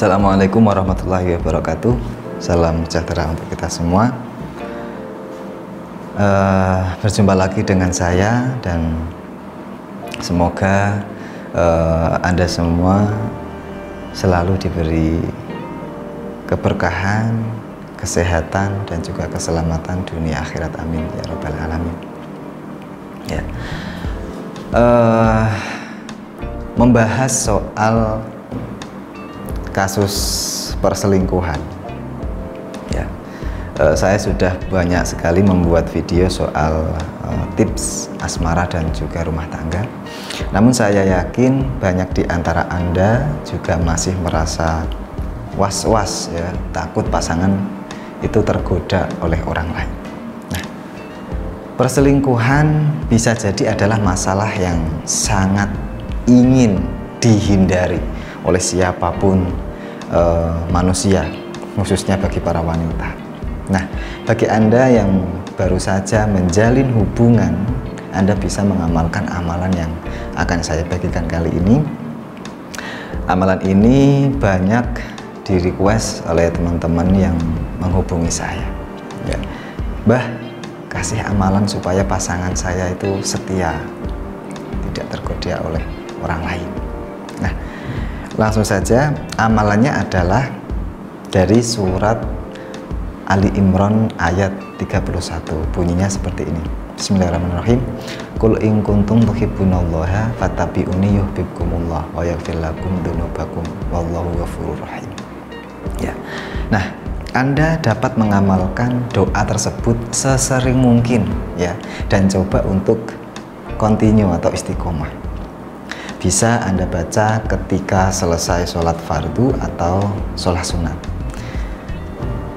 Assalamualaikum warahmatullahi wabarakatuh. Salam sejahtera untuk kita semua. Uh, berjumpa lagi dengan saya dan semoga uh, Anda semua selalu diberi keberkahan, kesehatan dan juga keselamatan dunia akhirat amin ya robbal alamin. Ya. Uh, membahas soal kasus perselingkuhan. Ya, uh, saya sudah banyak sekali membuat video soal uh, tips asmara dan juga rumah tangga. Namun saya yakin banyak di antara Anda juga masih merasa was-was ya, takut pasangan itu tergoda oleh orang lain. Nah, perselingkuhan bisa jadi adalah masalah yang sangat ingin dihindari oleh siapa pun e, manusia, khususnya bagi para wanita. Nah, bagi Anda yang baru saja menjalin hubungan, Anda bisa mengamalkan amalan yang akan saya bagikan kali ini. Amalan ini banyak di request oleh teman-teman yang menghubungi saya. Ya. Bah, kasih amalan supaya pasangan saya itu setia, tidak tergoda oleh orang lain. Nah, Langsung saja, amalannya adalah dari surat Ali Imran ayat 31. Bunyinya seperti ini. Bismillahirrahmanirrahim. Kul in kuntum tuhibbunallaha fattabi'uni yuhibbukumullah wa yaghfir lakum dzunubakum wallahu ghafurur rahim. Ya. Nah, anda dapat mengamalkan doa tersebut sesering mungkin ya dan coba untuk continue atau istiqomah bisa Anda baca ketika selesai sholat fardu atau sholat sunat.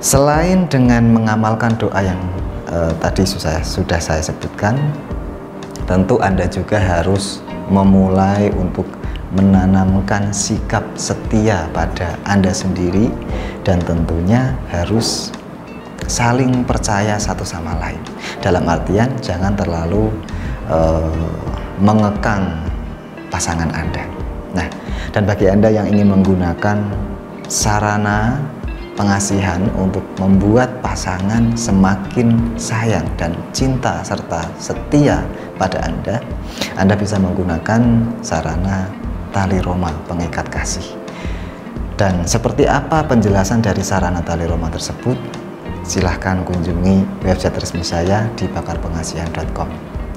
Selain dengan mengamalkan doa yang eh, tadi sudah, sudah saya sebutkan, tentu Anda juga harus memulai untuk menanamkan sikap setia pada Anda sendiri dan tentunya harus saling percaya satu sama lain. Dalam artian jangan terlalu uh, mengekang pasangan Anda. Nah, dan bagi Anda yang ingin menggunakan sarana pengasihan untuk membuat pasangan semakin sayang dan cinta serta setia pada Anda, Anda bisa menggunakan sarana tali Roma pengikat kasih. Dan seperti apa penjelasan dari sarana tali Roma tersebut? Silahkan kunjungi website resmi saya di bakarpengasihan.com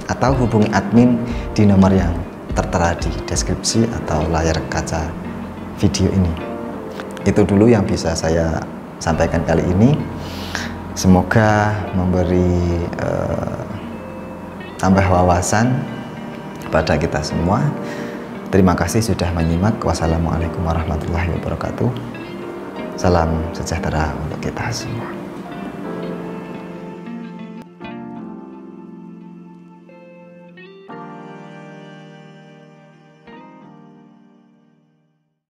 atau hubungi admin di nomor yang tertera di deskripsi atau layar kaca video ini. Itu dulu yang bisa saya sampaikan kali ini. Semoga memberi uh, tambah wawasan kepada kita semua. Terima kasih sudah menyimak. Wassalamualaikum warahmatullahi wabarakatuh. Salam sejahtera untuk kita semua.